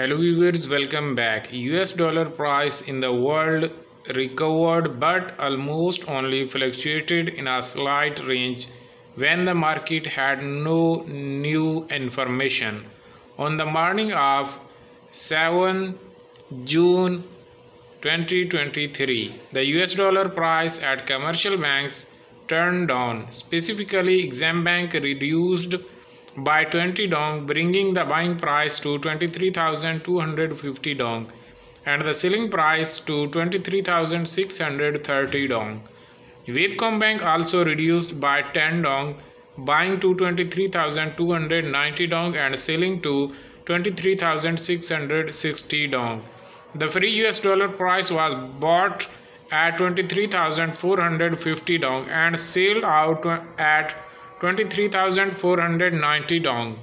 Hello viewers, welcome back. US dollar price in the world recovered but almost only fluctuated in a slight range when the market had no new information. On the morning of 7 June 2023, the US dollar price at commercial banks turned down. Specifically, Exim Bank reduced by 20 dong, bringing the buying price to 23,250 dong and the selling price to 23,630 dong. Vietcombank also reduced by 10 dong, buying to 23,290 dong and selling to 23,660 dong. The free US dollar price was bought at 23,450 dong and sold out at 23,490 dong.